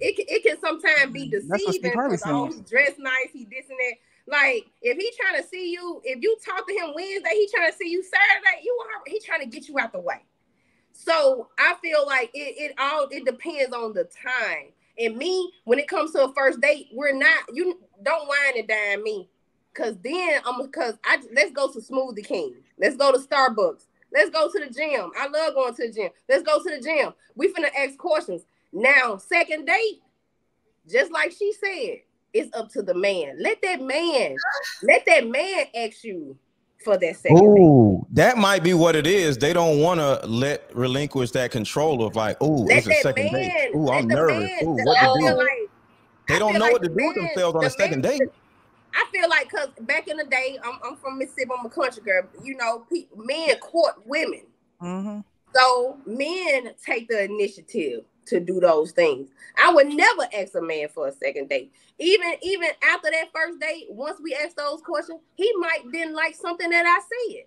it can, it can sometimes be deceiving because oh, he's dressed nice, he this and that. Like if he trying to see you, if you talk to him Wednesday, he trying to see you Saturday. You are he trying to get you out the way. So I feel like it, it all it depends on the time. And me, when it comes to a first date, we're not you don't whine and dine me. Cause then I'm cause I let's go to Smoothie King. Let's go to Starbucks. Let's go to the gym. I love going to the gym. Let's go to the gym. We finna ask questions. Now, second date, just like she said, it's up to the man. Let that man, let that man ask you for that second. Ooh, that might be what it is. They don't want to let relinquish that control of like, oh, it's a second man, date. Ooh, I'm nervous. Ooh, what to do? Like, they don't know like what to do with themselves on the a second date. I feel like because back in the day, I'm, I'm from Mississippi. I'm a country girl. You know, men court women. Mm-hmm. So men take the initiative to do those things. I would never ask a man for a second date. Even even after that first date, once we ask those questions, he might didn't like something that I said.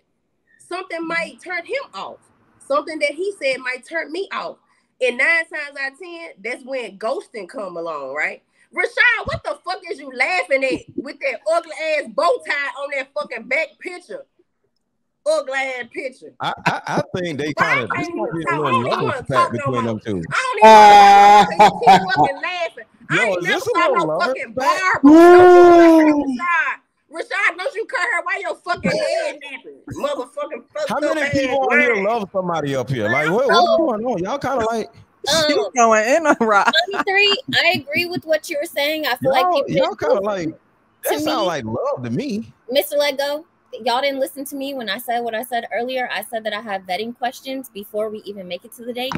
Something might turn him off. Something that he said might turn me off. And nine times out of ten, that's when ghosting come along, right? Rashad, what the fuck is you laughing at with that ugly ass bow tie on that fucking back picture? Ugly ass picture. I, I, I think they kind of this might be a little love pack between them two. I don't even uh, know fucking laughing. I no, ain't never saw no fucking barber. Rashad, don't you cut her? Why your fucking head napping? Motherfucking How many people on here love somebody up here? Like, what, what's going on? Y'all kind of like um, going in on rock. Three, I agree with what you were saying. I feel y'all, like y'all kind of like that sound like love to me. Mr. Lego, y'all didn't listen to me when I said what I said earlier. I said that I have vetting questions before we even make it to the date.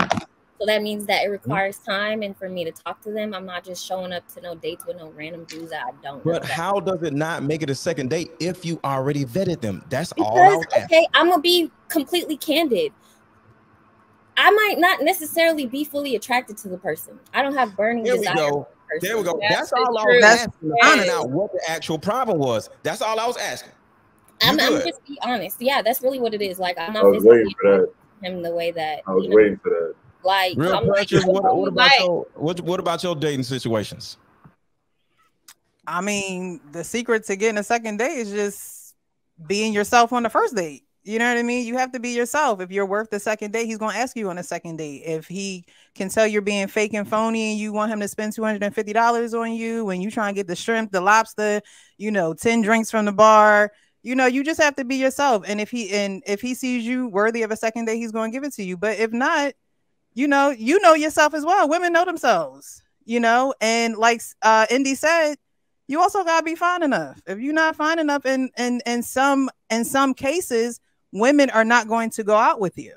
So that means that it mm-hmm. requires time and for me to talk to them. I'm not just showing up to no dates with no random dudes that I don't But how does it not make it a second date if you already vetted them? That's because, all. Okay, I'm gonna be completely candid. I might not necessarily be fully attracted to the person. I don't have burning there desire. We go. There we go. That's, That's all I was asking. Finding out what the actual problem was. That's all I was asking. I'm, I'm, just be honest. Yeah, that's really what it is. Like I'm not waiting for that. him the way that I was know, waiting for that. Like, Real I'm like, what, what, about your what, what about your dating situations? I mean, the secret to getting a second date is just being yourself on the first date. You know what I mean? You have to be yourself. If you're worth the second date, he's going to ask you on a second date. If he can tell you're being fake and phony and you want him to spend $250 on you when you try and get the shrimp, the lobster, you know, 10 drinks from the bar, you know, you just have to be yourself. And if he and if he sees you worthy of a second date, he's going to give it to you. But if not, you know, you know yourself as well. Women know themselves, you know, and like uh Indy said, you also gotta be fine enough. If you're not fine enough in in in some in some cases, women are not going to go out with you.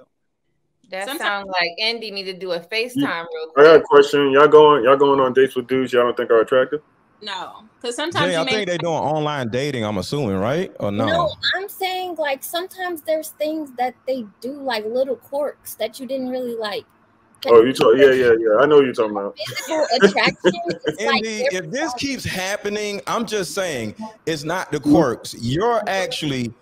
That sounds like Indy need to do a FaceTime real quick. I got a question. Y'all going y'all going on dates with dudes y'all don't think are attractive? No, because sometimes Jay, I think they're doing online dating. I'm assuming, right? Or no? No, I'm saying like sometimes there's things that they do, like little quirks that you didn't really like. Oh, you talk? Yeah, yeah, yeah. I know you're talking about. Physical attraction. like if this keeps happening, I'm just saying it's not the quirks. You're actually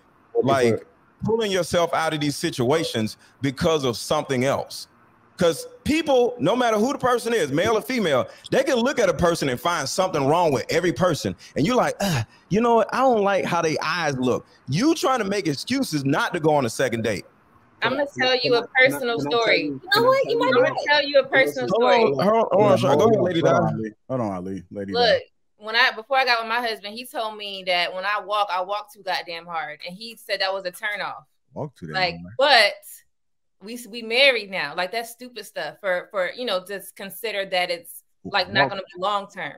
like pulling yourself out of these situations because of something else. Because people, no matter who the person is, male or female, they can look at a person and find something wrong with every person. And you're like, you know what? I don't like how their eyes look. You trying to make excuses not to go on a second date. I'm gonna tell you a personal story. You know what? You might. I'm gonna tell you a personal story. Hold on, hold on, hold on, go ahead, lady. Hold on, Ali. Lady. Look, when I before I got with my husband, he told me that when I walk, I walk too goddamn hard, and he said that was a turn off. Walk too like, hard. but we we married now. Like that's stupid stuff for for you know just consider that it's like not going to be long term.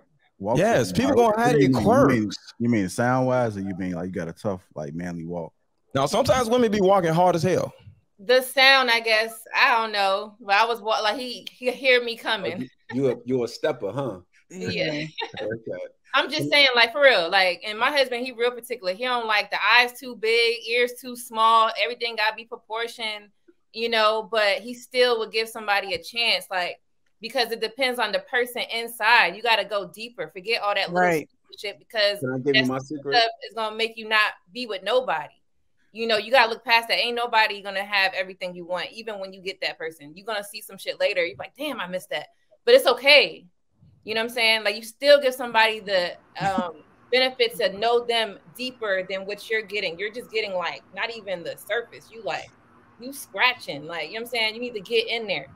Yes, people gonna have their quirks. You mean, you mean sound wise, or you mean like you got a tough like manly walk? Now sometimes women be walking hard as hell. The sound, I guess, I don't know, but I was like he he hear me coming. Oh, you a you a stepper, huh? Yeah. okay. I'm just saying, like for real, like, and my husband, he real particular. He don't like the eyes too big, ears too small. Everything gotta be proportioned you know, but he still would give somebody a chance, like because it depends on the person inside. You got to go deeper. Forget all that right. shit because that stuff is gonna make you not be with nobody. You know, you gotta look past that. Ain't nobody gonna have everything you want, even when you get that person. You're gonna see some shit later. You're like, damn, I missed that. But it's okay. You know what I'm saying? Like you still give somebody the um, benefits to know them deeper than what you're getting. You're just getting like not even the surface. You like you scratching. Like you know what I'm saying? You need to get in there.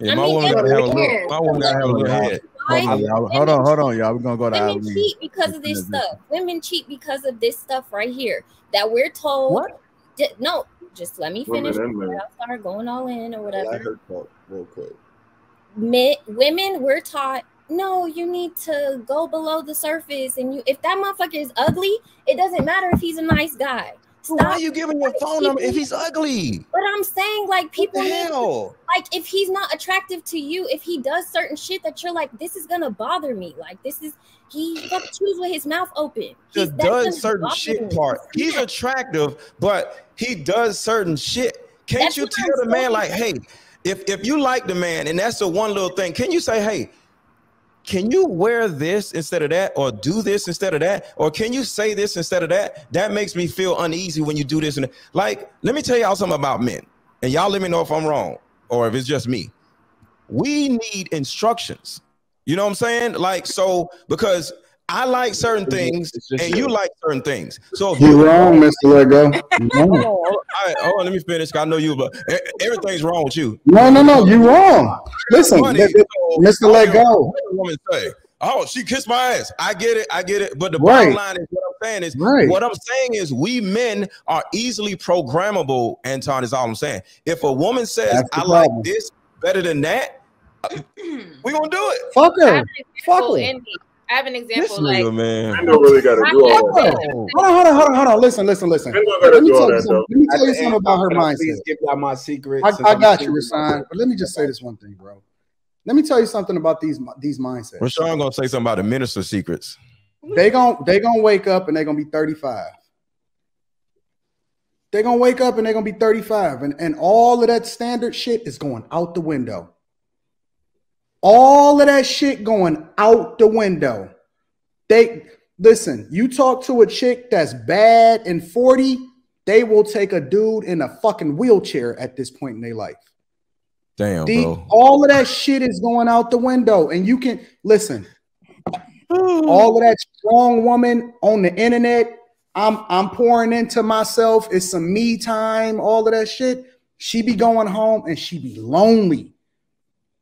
Yeah, I my mean, woman gotta have a little. My woman gotta have a little head. Hold on, hold on, hold on, y'all. We're gonna go to women cheat because of this stuff. Women cheat because of this stuff right here that we're told. What? Di- no, just let me finish. I'll start going all in or whatever. I heard talk real quick. Men, women, we're taught no, you need to go below the surface, and you if that motherfucker is ugly, it doesn't matter if he's a nice guy. Why are you giving your phone number if he's ugly? But I'm saying, like, people need to, like, if he's not attractive to you, if he does certain shit that you're like, this is gonna bother me. Like, this is he fuck chews with his mouth open. He does certain shit me. part. He's attractive, but he does certain shit. Can't that's you tell the man, like, hey, if if you like the man, and that's the one little thing, can you say, hey? Can you wear this instead of that or do this instead of that or can you say this instead of that that makes me feel uneasy when you do this and like let me tell y'all something about men and y'all let me know if i'm wrong or if it's just me we need instructions you know what i'm saying like so because I like certain things, and you like certain things. So you're wrong, Mister Lego. hold, on, all right, hold on, let me finish. I know you, but everything's wrong with you. No, no, no, you're wrong. Listen, Mister oh, Lego. Woman say, "Oh, she kissed my ass." I get it, I get it. But the right. bottom line is what I'm saying is right. what I'm saying is we men are easily programmable. Anton is all I'm saying. If a woman says, "I like this better than that," we gonna do it. Fuck her. Fuck her. I have an example. This like, man. I don't really got to do all that. Hold on, hold on, hold on, hold on. Listen, listen, listen. Let me tell you something. Let me tell you something about her mindset. Please give out my secret. I, I got you, Rasan. But let me just say this one thing, bro. Let me tell you something about these these mindsets. Rashawn gonna say something about the minister secrets. They gon' they gonna wake up and they're gonna be 35. They're gonna wake up and they're gonna be 35, and, and all of that standard shit is going out the window. All of that shit going out the window. They listen, you talk to a chick that's bad in 40, they will take a dude in a fucking wheelchair at this point in their life. Damn, the, bro. All of that shit is going out the window. And you can listen, all of that strong woman on the internet. I'm I'm pouring into myself. It's some me time, all of that shit. She be going home and she be lonely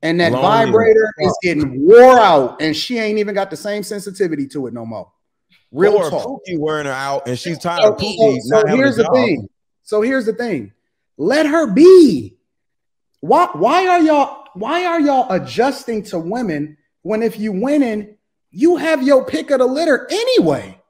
and that Lonely vibrator is getting wore out, and she ain't even got the same sensitivity to it no more. Real or talk. Pookie wearing her out, and she's tired so, of Pookie. So, so here's the job. thing. So here's the thing. Let her be. Why? Why are y'all? Why are y'all adjusting to women when if you winning, you have your pick of the litter anyway?